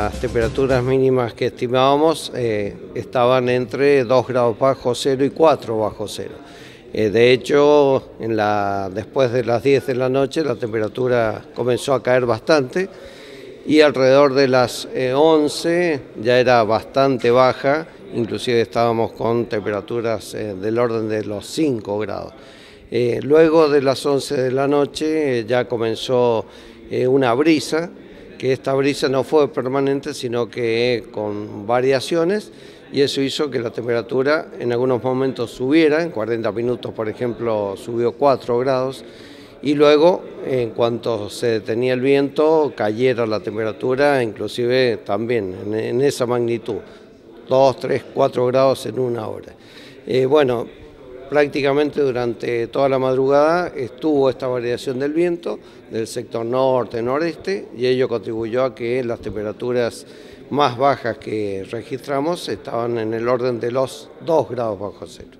Las temperaturas mínimas que estimábamos eh, estaban entre 2 grados bajo cero y 4 bajo cero. Eh, de hecho, después de las 10 de la noche la temperatura comenzó a caer bastante y alrededor de las 11 eh, ya era bastante baja, inclusive estábamos con temperaturas del orden de los 5 grados. luego de las 11 de la noche ya comenzó una brisa que esta brisa no fue permanente, sino que con variaciones, y eso hizo que la temperatura en algunos momentos subiera, en 40 minutos por ejemplo subió 4 grados, y luego en cuanto se detenía el viento cayera la temperatura, inclusive también en, esa magnitud, 2, 3, 4 grados en una hora. Eh, bueno, prácticamente durante toda la madrugada estuvo esta variación del viento del sector norte-noreste y ello contribuyó a que las temperaturas más bajas que registramos estaban en el orden de los 2 grados bajo cero.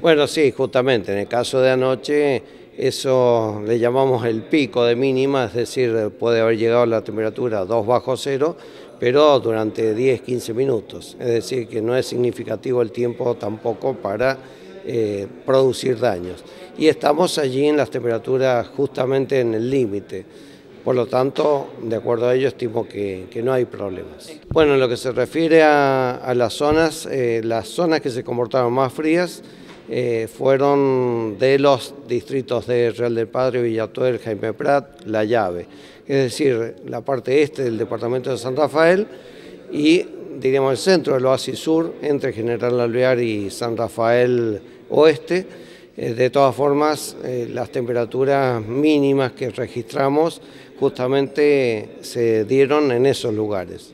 Bueno, sí, justamente en el caso de anoche eso le llamamos el pico de mínima, es decir, puede haber llegado la temperatura a 2 bajo cero, pero durante 10-15 minutos, es decir, que no es significativo el tiempo tampoco para eh, producir daños. Y estamos allí en las temperaturas justamente en el límite. Por lo tanto, de acuerdo a ello, estimo que, no hay problemas. Bueno, en lo que se refiere a, las zonas, eh, las zonas que se comportaron más frías eh, fueron de los distritos de Real del Padre, Villatuel, Jaime Prat, La Llave, es decir, la parte este del departamento de San Rafael y diríamos el centro del oasis sur, entre General Alvear y San Rafael Oeste. Eh, de todas formas, eh, las temperaturas mínimas que registramos justamente se dieron en esos lugares.